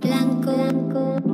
Blanco. Blanco.